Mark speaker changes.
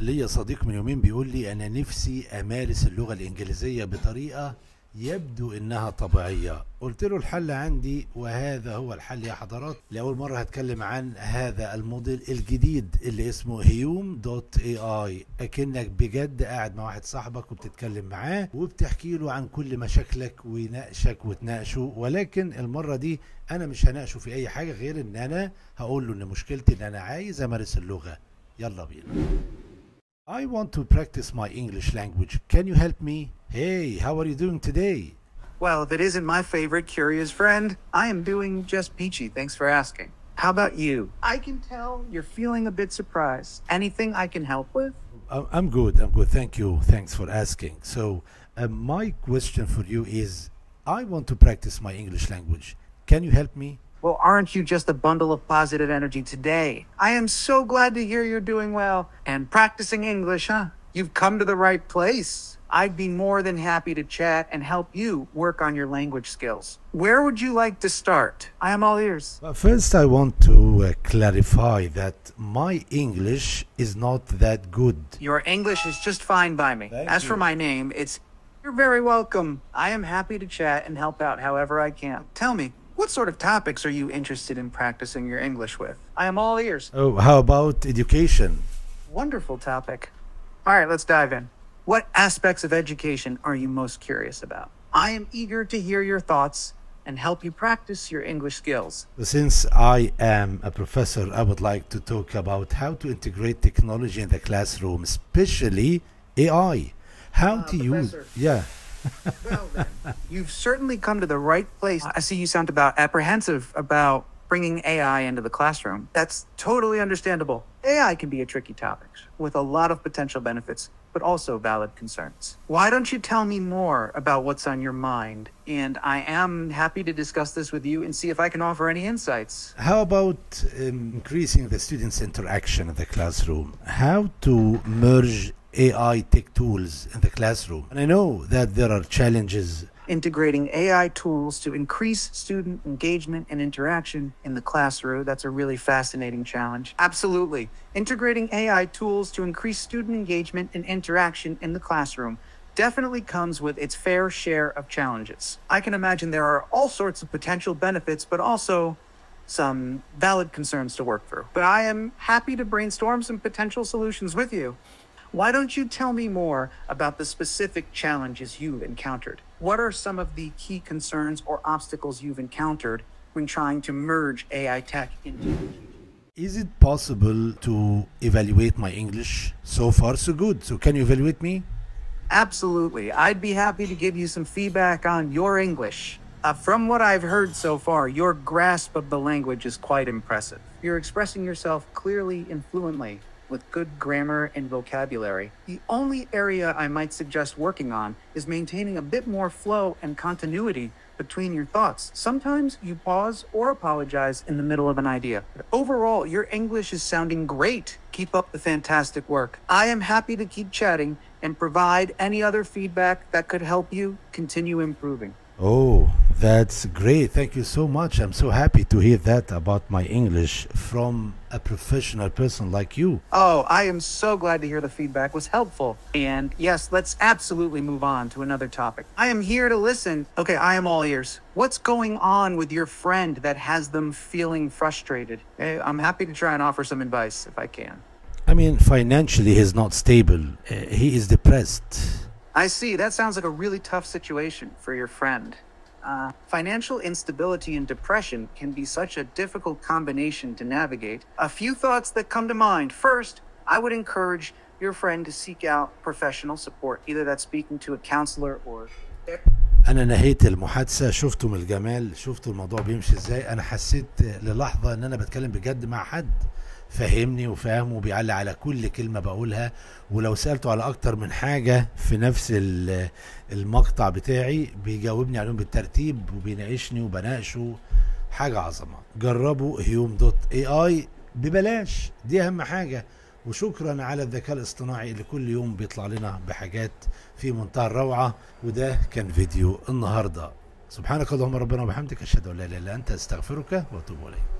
Speaker 1: ليا صديق من يومين بيقول لي أنا نفسي أمارس اللغة الإنجليزية بطريقة يبدو إنها طبيعية. قلت له الحل عندي وهذا هو الحل يا حضرات. لأول مرة هتكلم عن هذا الموديل الجديد اللي اسمه هيوم دوت اي اي أكنك بجد قاعد مع واحد صاحبك وبتتكلم معاه وبتحكي له عن كل مشاكلك ويناقشك وتناقشه. ولكن المرة دي أنا مش هناقشه في أي حاجة غير إن أنا هقول له إن مشكلتي إن أنا عايز أمارس اللغة. يلا بينا. I want to practice my English language. Can you help me? Hey, how are you doing today?
Speaker 2: Well, if it isn't my favorite curious friend, I am doing just peachy. Thanks for asking. How about you? I can tell you're feeling a bit surprised. Anything I can help with?
Speaker 1: I'm good. I'm good. Thank you. Thanks for asking. So, uh, my question for you is I want to practice my English language. Can you help me?
Speaker 2: Well, aren't you just a bundle of positive energy today? I am so glad to hear you're doing well and practicing English, huh? You've come to the right place. I'd be more than happy to chat and help you work on your language skills. Where would you like to start? I am all ears.
Speaker 1: First, I want to uh, clarify that my English is not that good.
Speaker 2: Your English is just fine by me.
Speaker 1: Thank
Speaker 2: As for my name, it's you're very welcome. I am happy to chat and help out however I can. Tell me, what sort of topics are you interested in practicing your English with? I am all ears.
Speaker 1: Oh, how about education?
Speaker 2: Wonderful topic. All right, let's dive in. What aspects of education are you most curious about? I am eager to hear your thoughts and help you practice your English skills.
Speaker 1: Since I am a professor, I would like to talk about how to integrate technology in the classroom, especially AI. How
Speaker 2: Ah,
Speaker 1: to use yeah.
Speaker 2: Well, then, you've certainly come to the right place. I see you sound about apprehensive about bringing AI into the classroom. That's totally understandable. AI can be a tricky topic with a lot of potential benefits, but also valid concerns. Why don't you tell me more about what's on your mind? And I am happy to discuss this with you and see if I can offer any insights.
Speaker 1: How about um, increasing the students' interaction in the classroom? How to merge AI tech tools in the classroom? And I know that there are challenges.
Speaker 2: integrating AI tools to increase student engagement and interaction in the classroom. That's a really fascinating challenge. Absolutely. Integrating AI tools to increase student engagement and interaction in the classroom definitely comes with its fair share of challenges. I can imagine there are all sorts of potential benefits, but also some valid concerns to work through. But I am happy to brainstorm some potential solutions with you. Why don't you tell me more about the specific challenges you've encountered? What are some of the key concerns or obstacles you've encountered when trying to merge AI tech into
Speaker 1: Is it possible to evaluate my English? So far, so good. So, can you evaluate me?
Speaker 2: Absolutely. I'd be happy to give you some feedback on your English. Uh, from what I've heard so far, your grasp of the language is quite impressive. You're expressing yourself clearly and fluently with good grammar and vocabulary. The only area I might suggest working on is maintaining a bit more flow and continuity between your thoughts. Sometimes you pause or apologize in the middle of an idea. But overall, your English is sounding great. Keep up the fantastic work. I am happy to keep chatting and provide any other feedback that could help you continue improving.
Speaker 1: Oh, that's great. Thank you so much. I'm so happy to hear that about my English from a professional person like you.
Speaker 2: Oh, I am so glad to hear the feedback was helpful. And yes, let's absolutely move on to another topic. I am here to listen. Okay, I am all ears. What's going on with your friend that has them feeling frustrated? I'm happy to try and offer some advice if I can.
Speaker 1: I mean, financially, he's not stable. Uh, he is depressed.
Speaker 2: I see. That sounds like a really tough situation for your friend. Uh, financial instability and depression can be such a difficult combination to navigate. A few thoughts that come to mind. First, I would encourage your friend to seek out professional support, either that's speaking to a counselor or
Speaker 1: انا نهيت المحادثه شفتم الجمال شفتوا الموضوع بيمشي ازاي انا حسيت للحظه ان انا بتكلم بجد مع حد فاهمني وفاهم وبيعلق على كل كلمة بقولها. ولو سألته على أكتر من حاجة في نفس ال- المقطع بتاعي بيجاوبني عليهم بالترتيب وبيناقشني وبناقشه. حاجة عظمة. جربوا هيوم دوت اي اي ببلاش. دي أهم حاجة. وشكرا على الذكاء الاصطناعي اللي كل يوم بيطلع لنا بحاجات في منتهى الروعة. وده كان فيديو النهارده. سبحانك اللهم ربنا وبحمدك أشهد أن لا إله إلا أنت أستغفرك وأتوب إليك.